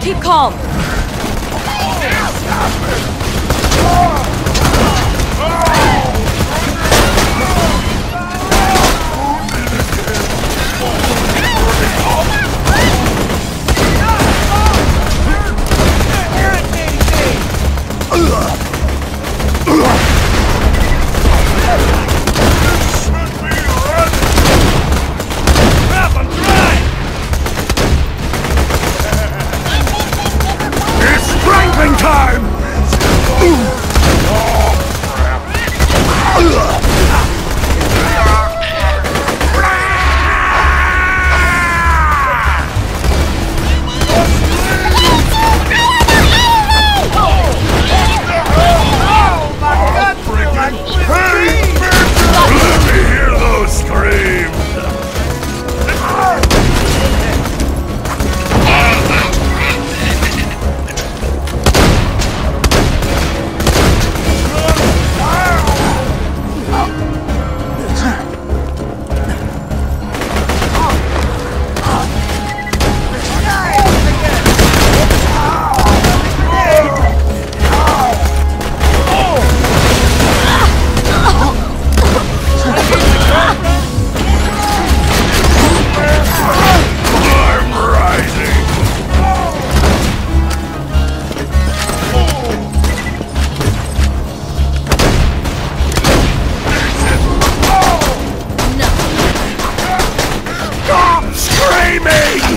Keep calm. Oh, me!